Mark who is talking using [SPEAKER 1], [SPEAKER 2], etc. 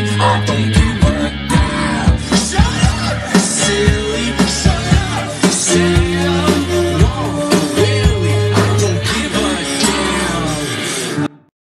[SPEAKER 1] I don't. do